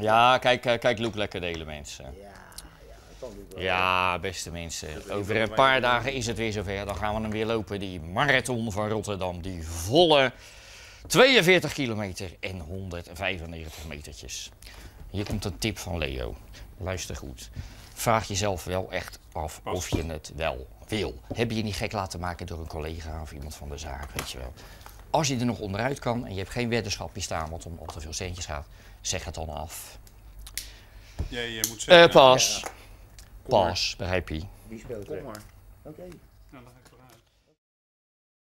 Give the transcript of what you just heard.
Ja, kijk, eh, kijk Luke lekker delen, mensen. Ja, ja beste mensen. Over een paar dagen is het weer zover. Dan gaan we hem weer lopen, die marathon van Rotterdam. Die volle 42 kilometer en 195 metertjes. Hier komt een tip van Leo. Luister goed. Vraag jezelf wel echt af of je het wel wil. Heb je je niet gek laten maken door een collega of iemand van de zaak, weet je wel. Als je er nog onderuit kan en je hebt geen weddenschapje staan wat om al te veel centjes gaat, zeg het dan af. Jij je moet Eh zeggen. pas. Pas, begrijp je? Wie speelt Kom maar. Oké. Nou, dan ga ik